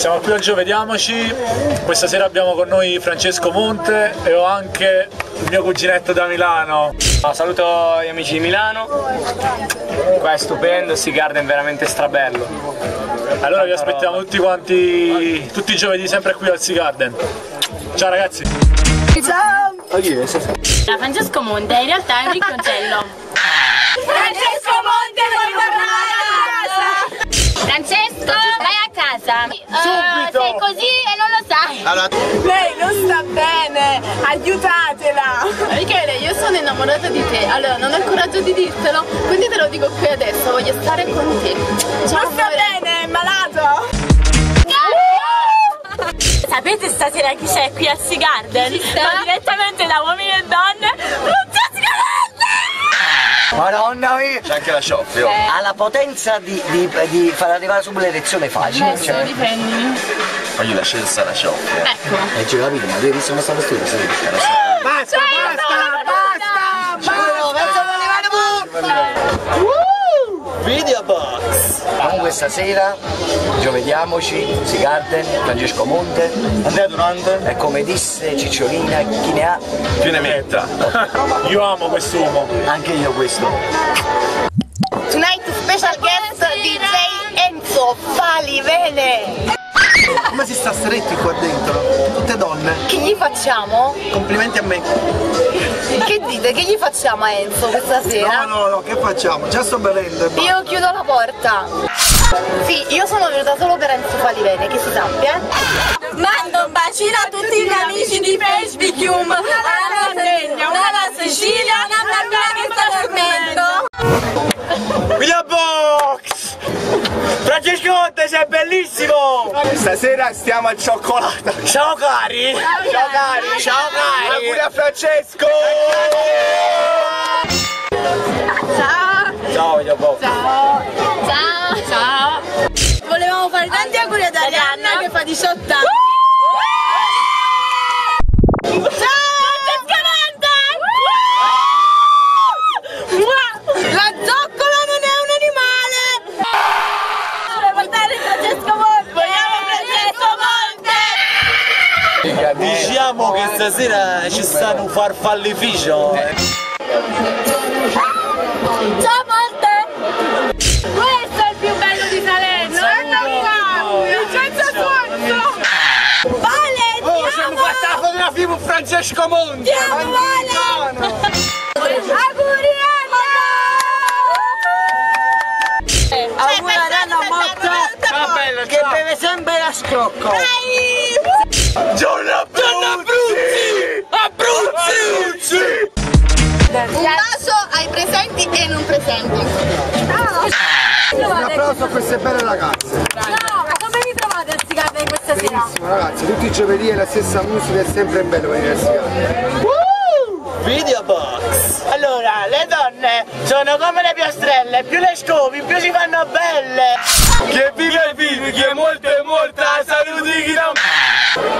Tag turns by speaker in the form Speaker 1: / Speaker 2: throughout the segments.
Speaker 1: Siamo qui al Giovediamoci, questa sera abbiamo con noi Francesco Monte e ho anche il mio cuginetto da Milano.
Speaker 2: No, saluto gli amici di Milano, qua è stupendo, Sea Garden veramente strabello.
Speaker 1: Allora vi aspettiamo tutti quanti, tutti i giovedì sempre qui al Sea Garden. Ciao ragazzi!
Speaker 3: Ciao!
Speaker 4: Da Francesco Monte, in realtà è un ricconcello.
Speaker 3: Francesco Monte vuoi tornare a casa?
Speaker 4: Francesco, a casa. Eh, sei così e non lo sai.
Speaker 3: Lei non sta bene, aiutatela!
Speaker 5: Michele, io sono innamorata di te, allora non ho il coraggio di dirtelo, quindi te lo dico qui adesso, voglio stare con te. Ciao
Speaker 3: Non sta
Speaker 5: amore.
Speaker 3: bene, è malato!
Speaker 4: Sapete stasera chi c'è qui al Sea Garden? Ma direttamente da uomini e donne, Francesco Monte!
Speaker 6: Madonna mia!
Speaker 7: C'è anche la scioffio.
Speaker 6: Ha la potenza di, di- di far arrivare subito l'erezione facile.
Speaker 5: Adesso
Speaker 6: Cioè,
Speaker 5: riprendimi.
Speaker 7: Voglio la scelsa la scioffio.
Speaker 5: Ecco.
Speaker 6: eh, ci capito, ma tu hai visto come sta vestito? Sì.
Speaker 3: Basta, basta, basta!
Speaker 7: Video box!
Speaker 6: Comunque stasera giovediamoci, si Garden, Francesco Monte
Speaker 7: Andrea Durante?
Speaker 6: e come disse Cicciolina, chi ne ha?
Speaker 7: Più ne metta.
Speaker 1: Io amo quest'uomo.
Speaker 6: Anche io questo.
Speaker 3: Tonight special guest DJ Enzo Falivene!
Speaker 8: Come si sta stretti qua dentro? Tutte donne.
Speaker 3: Che gli facciamo?
Speaker 8: Complimenti a me.
Speaker 3: Che dite? Che gli facciamo a Enzo questa sera?
Speaker 8: No, no, no, che facciamo? Già sto bevendo basta.
Speaker 3: Io chiudo la porta. Sì, io sono venuta solo per Enzo Falivene, che si sappia.
Speaker 4: Mando un bacino a tutti gli amici di Facebook, una alla Sardegna, una alla Sicilia, una alla che sta dormendo.
Speaker 2: Video box! Francesco Monte sei bellissimo!
Speaker 7: Stasera stiamo al cioccolato.
Speaker 2: Ciao cari! Ciao cari! Ciao cari!
Speaker 7: Auguri a Francesco!
Speaker 2: Ciao video box!
Speaker 5: Ciao. Ciao.
Speaker 3: Volevamo fare tanti auguri ad Arianna che fa 18 anni.
Speaker 2: Stasera ci stanno farfallificio!
Speaker 4: Ciao Monte! Questo è il più bello di Salerno!
Speaker 3: Vincenzo Suozzo! Vale,
Speaker 2: Oh, siamo fatti la fotografia con Francesco Monte!
Speaker 3: Andiamo, Vale!
Speaker 6: A
Speaker 8: queste belle ragazze.
Speaker 4: No, come vi trovate a Sea Garden questa sera?
Speaker 8: Benissimo ragazzi, tutti i giovedì è la stessa musica, è sempre bello venire a Sigaro.
Speaker 2: Video box! Allora, le donne sono come le piastrelle, più le scopi, più si fanno belle! Che viva il film, che molto e molta saluti chi non...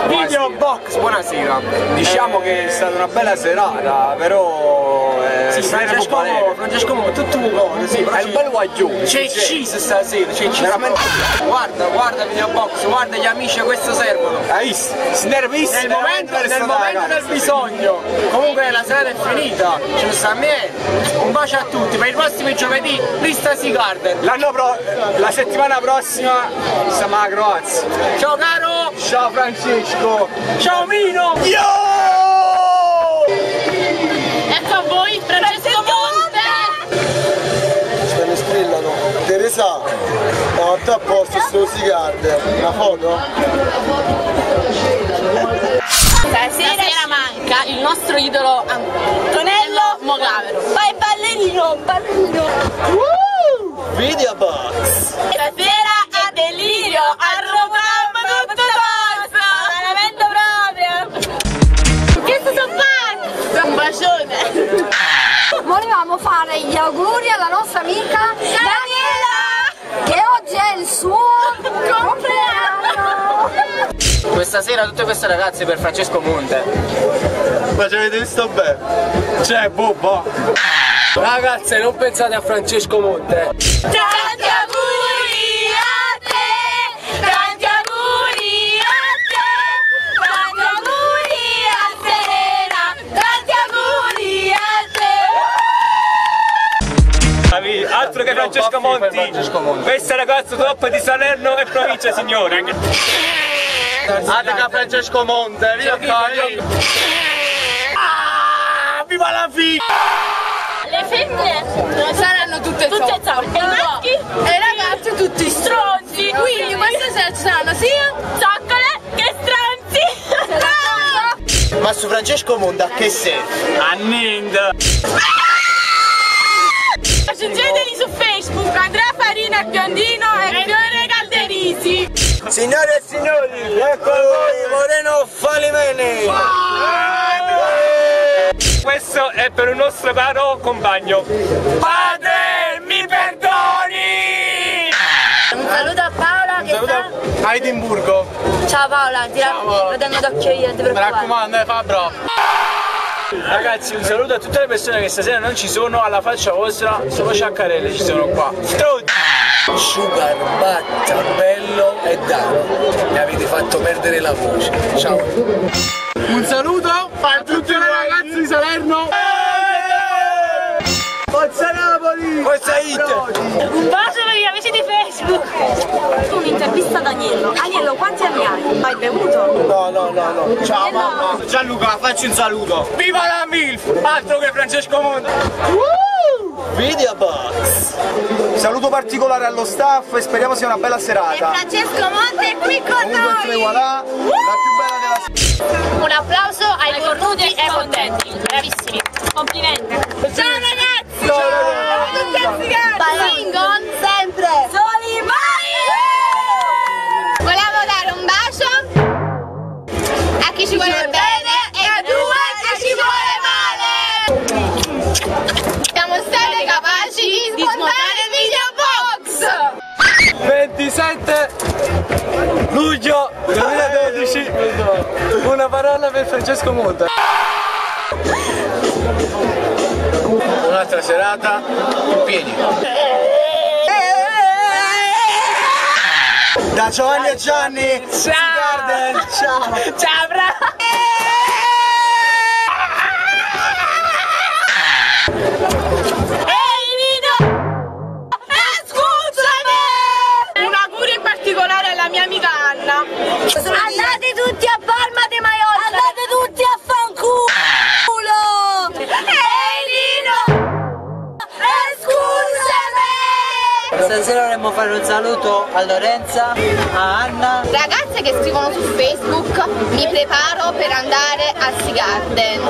Speaker 9: Video box, buonasera. Diciamo che è stata una bella serata, però. Eh,
Speaker 2: Francesco Mo, Francesco Mo, tutto un gol, sì,
Speaker 9: È un bel guaglione.
Speaker 2: C'è cheese stasera, c'è.
Speaker 9: Veramente. Guarda, guarda video box, guarda gli amici questo servono. Hai visto? Si nervissimo.
Speaker 2: Nel momento, nel momento del bisogno. Comunque la serata è finita, ci sta a me. Un bacio a tutti, per i prossimi giovedì, lista Sea Garden.
Speaker 9: L'anno pro... la settimana prossima siamo alla Croazia.
Speaker 2: Ciao caro!
Speaker 9: Ciao Francesco!
Speaker 2: Ciao Mino!
Speaker 4: Ecco
Speaker 8: no, a posto sto Sigarde. Una foto?
Speaker 4: Stasera manca il nostro idolo Antonello Mogavero. Vai ballerino, ballerino!
Speaker 2: Video box!
Speaker 4: Stasera a delirio, a Roma tutto tosto! Veramente proprio! Che sto fare?
Speaker 5: Un bacione.
Speaker 3: Volevamo fare gli auguri alla nostra amica suo compleanno.
Speaker 2: Questa sera tutte queste ragazze per Francesco Monte.
Speaker 7: Ma ci avete visto bene?
Speaker 2: Cioè, boh, boh. Ragazze, non pensate a Francesco Monte.
Speaker 10: Francesco Monti.
Speaker 11: Monti.
Speaker 10: È ragazza top di Salerno e provincia, signore.
Speaker 9: Attica Francesco Monte, via Ah, viva la figlia!
Speaker 4: Le femmine
Speaker 3: saranno tutte
Speaker 4: tutte
Speaker 3: zoppe.
Speaker 4: zoppe, i maschi
Speaker 3: E i ragazzi tutti
Speaker 4: stronzi.
Speaker 3: Quindi questa sera ci saranno sia
Speaker 4: zoccole che stronzi.
Speaker 2: Ma su Francesco Monte a che serve?
Speaker 10: A niente.
Speaker 4: Aggiungeteli su Facebook Andrea Farina il biondino e Fiore Calderisi.
Speaker 2: Signore e signori, ecco voi Moreno Falimene!
Speaker 10: Questo è per un nostro caro compagno. Padre, mi perdoni!
Speaker 3: Un saluto a Paola che sta...
Speaker 9: A Edimburgo.
Speaker 3: Ciao Paola, ti lo tengo d'occhio io, ti
Speaker 9: Mi
Speaker 3: preoccupare.
Speaker 9: raccomando, eh, fa bravo.
Speaker 10: Ragazzi, un saluto a tutte le persone che stasera non ci sono alla faccia vostra, solo sciaccarelle ci sono qua. Stronzi!
Speaker 11: Sugar, Batta, Bello e Dano. Mi avete fatto perdere la voce. Ciao.
Speaker 9: Un saluto a tutti i ragazzi di Salerno. Forza Napoli!
Speaker 2: Forza Hit!
Speaker 4: Un bacio per gli amici di Facebook. Tu un'intervista ad Agnello. Agnello, quanti anni hai? Hai bevuto?
Speaker 2: No, no, no, no. Ciao mamma!
Speaker 9: Gianluca, facci un saluto.
Speaker 10: Viva la MILF! Altro che Francesco Monti!
Speaker 2: Video box!
Speaker 9: Saluto particolare allo staff e speriamo sia una bella serata.
Speaker 4: Francesco Monte è qui con
Speaker 9: Comunque voilà, la più bella della
Speaker 3: Un applauso ai
Speaker 4: cornuti e contenti. Bravissimi. Complimenti. Ciao ragazzi. Ciao. Tutti azzicati.
Speaker 3: Singon sempre!
Speaker 4: Soli mai.
Speaker 3: Chi ci vuole bene e a due che ci vuole male! Siamo state capaci di smontare il video box!
Speaker 10: 27 luglio 2012 Una parola per Francesco Monte
Speaker 9: Un'altra serata in piedi. Da Giovanni e Gianni! Ciao! Ciao!
Speaker 4: Ciao bravo.
Speaker 12: A
Speaker 13: Lorenza, a Anna.
Speaker 3: Ragazze che scrivono su Facebook mi preparo per andare a Sea Garden.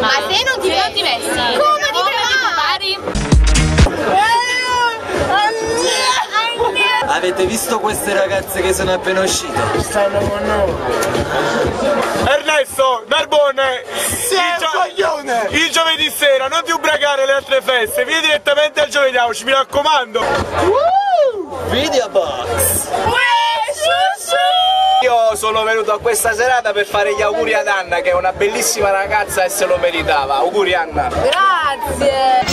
Speaker 3: Ma se non ti
Speaker 4: ti vesti?
Speaker 3: Come ti prepari?
Speaker 13: Avete visto queste ragazze che sono appena uscite?
Speaker 10: Ernesto Narbone il,
Speaker 9: coglione!
Speaker 10: il giovedì sera non ti ubracare alle altre feste vieni direttamente al giovedì mi raccomando
Speaker 2: Video box!
Speaker 9: Io sono venuto a questa serata per fare gli auguri ad Anna che è una bellissima ragazza e se lo meritava. Auguri Anna!
Speaker 3: Grazie!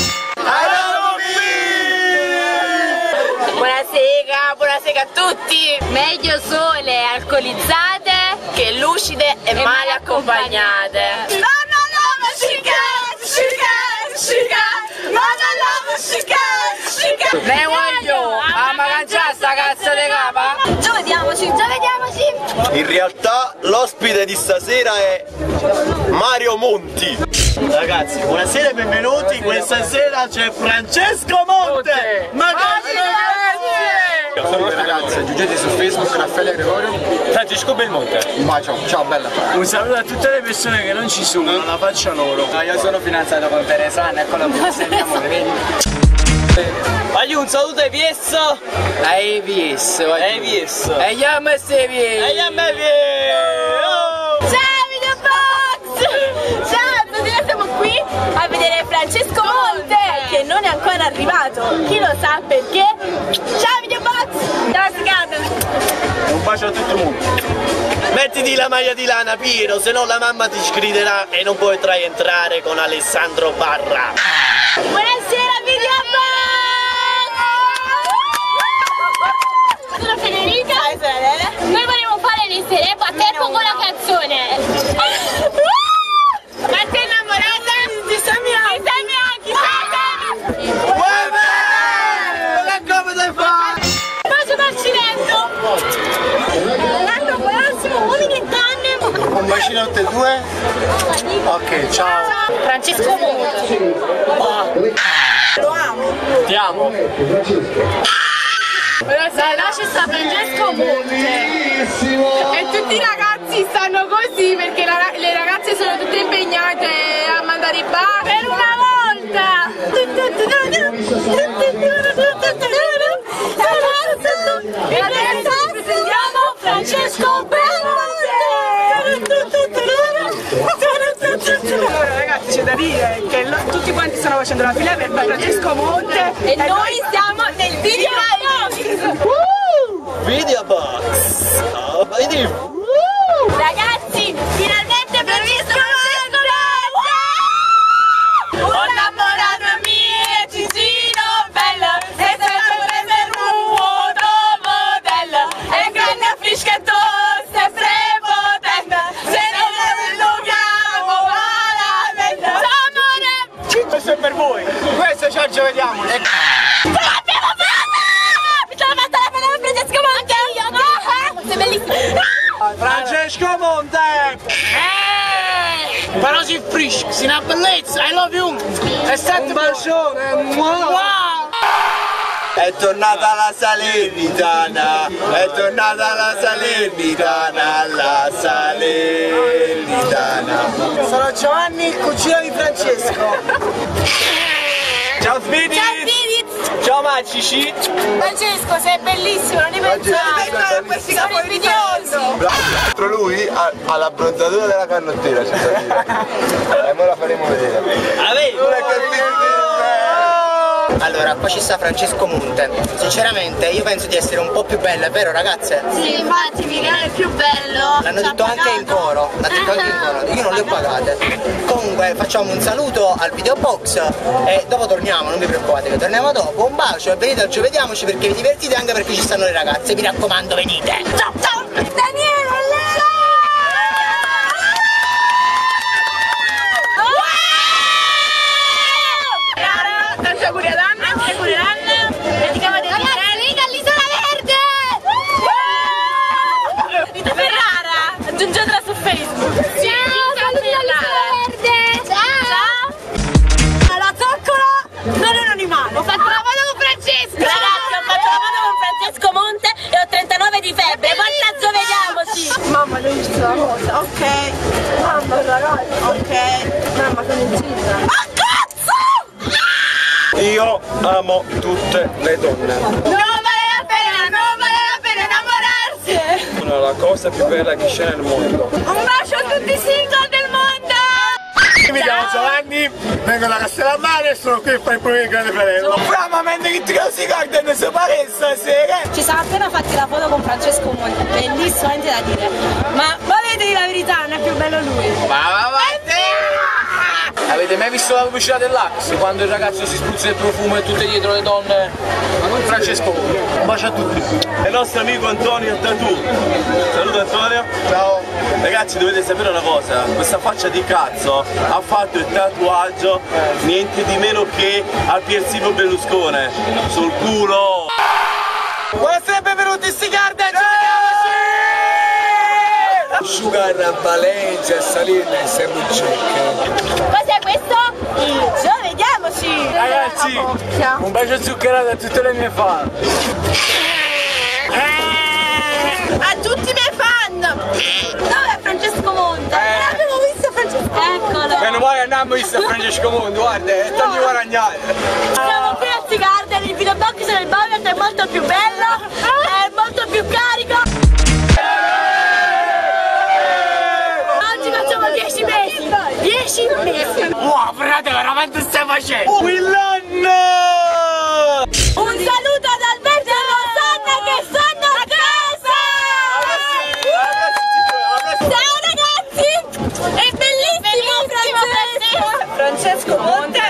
Speaker 4: Buonasera, buonasera a tutti. Meglio sole alcolizzate che lucide e male accompagnate. No, no, no, chica,
Speaker 13: sta cazzo di capa!
Speaker 4: Giovedìamoci, giovedìamoci.
Speaker 2: In realtà l'ospite di stasera è Mario Monti. Ragazzi, buonasera e benvenuti. Questa sera c'è Francesco Monte. Ma
Speaker 9: Sono ragazzi, aggiungete su Facebook Raffaele Gregorio.
Speaker 10: Francesco Belmonte
Speaker 9: Un bacio, ciao bella.
Speaker 10: un saluto a tutte le persone che non ci sono alla faccia loro
Speaker 13: No, io sono fidanzato con Teresana, ecco la busta di amore, vedi?
Speaker 2: Voglio un saluto ai Viesso.
Speaker 13: Ai VS, ai
Speaker 2: VS.
Speaker 13: E gli ammazzevi!
Speaker 2: E a me
Speaker 4: Ciao Videobox! Ciao, stasera siamo qui a vedere Francesco Monte che non è ancora arrivato. Chi lo sa perché? Ciao Videobox! Ciao Sgarden!
Speaker 9: Un bacio a tutto il mondo.
Speaker 2: Mettiti la maglia di lana, Piero, se no la mamma ti sgriderà e non potrai entrare con Alessandro Barra.
Speaker 4: Buonasera Videobox! tempo con la canzone. Ah! Ma sei innamorata? Di Samia! Di Samia! Chi sei? Uè, come dai fare? Bacio d'arcinetto! L'anno prossimo! Un
Speaker 8: bacino a te due? Ok, ciao!
Speaker 4: Francesco Monti!
Speaker 2: Lo amo!
Speaker 1: Ti amo!
Speaker 5: Là ci sta Francesco Monte e tutti i ragazzi stanno così perché la- le ragazze sono tutte impegnate a mandare i bar. Per una volta! E adesso presentiamo Francesco
Speaker 2: Allora ragazzi c'è da dire che tutti quanti stanno facendo la fila per Francesco Monte
Speaker 4: E noi siamo nel video
Speaker 8: Video box. Oh, vedi?
Speaker 4: Ragazzi, Francesco Monte!
Speaker 9: Però si frisce, si una bellezza, I love you! È stato un bacione! Wow!
Speaker 8: È tornata la Salernitana, è tornata la Salernitana, la Salernitana.
Speaker 2: Sono Giovanni, il cugino di Francesco.
Speaker 9: Ciao Speedy!
Speaker 4: Ciao Didiz!
Speaker 9: Ciao Magici!
Speaker 4: Francesco, sei bellissimo, non ne pensare!
Speaker 8: L'altro lui ha, ha la bronzatura della canottiera, ci sta dire. E ora la faremo vedere.
Speaker 14: Allora, qua ci sta Francesco Monte. Sinceramente, io penso di essere un po' più bella, è vero ragazze?
Speaker 5: Sì, infatti Michele è più bello
Speaker 14: L'hanno detto anche in coro, l'hanno detto anche in coro, io non le ho pagate. Comunque facciamo un saluto al video box e dopo torniamo, non vi preoccupate che torniamo dopo. Un bacio e venite al Giovediamoci perché vi divertite anche perché ci stanno le ragazze, mi raccomando venite! Ciao ciao!
Speaker 2: Cosa. Ok. Mamma, ragazzi. Ok. Mamma, sono incinta.
Speaker 4: Ma cazzo!
Speaker 8: Io amo tutte le donne.
Speaker 4: Non vale la pena, non vale la pena innamorarsi.
Speaker 8: Una la cosa più bella che c'è nel mondo.
Speaker 4: Un bacio a tutti i single del mondo.
Speaker 1: Mi chiamo Giovanni, vengo da Castellammare e sono qui a fare il premio di Grande Fratello.
Speaker 2: Mamma, mentre che ti così guarda, ne so pare stasera.
Speaker 15: Ci siamo appena fatti la foto con Francesco Monte, bellissimo, niente da dire. Ma la non è bello lui.
Speaker 9: Ma va Avete mai visto la pubblicità dell'Axe? Quando il ragazzo si spruzza il profumo e tutte dietro le donne? Francesco, un bacio a tutti.
Speaker 16: E il nostro amico Antonio Tatù. Saluto Antonio.
Speaker 8: Ciao.
Speaker 16: Ragazzi dovete sapere una cosa, questa faccia di cazzo ha fatto il tatuaggio niente di meno che al Piersino Berluscone. Sul culo!
Speaker 2: Buonasera e benvenuti in Garden.
Speaker 6: Sugar Valencia, e Semucecca.
Speaker 4: Cos'è questo? Il Giovediamoci.
Speaker 1: Ragazzi, un bacio zuccherato a tutte le mie fan.
Speaker 4: A tutti i miei fan. Dove è Francesco Monte?
Speaker 9: Eh.
Speaker 4: L'abbiamo visto Francesco. Eccolo.
Speaker 9: Meno male andiamo visto a Francesco Mondo, guarda, è tanto guadagnare.
Speaker 4: Siamo qui a Garden, il video box del Bovet è molto più bello,
Speaker 9: stai facendo?
Speaker 4: Un saluto ad Alberto e Rosanna che sono a casa! Ciao ragazzi! È bellissimo Francesco!
Speaker 2: Francesco Monte,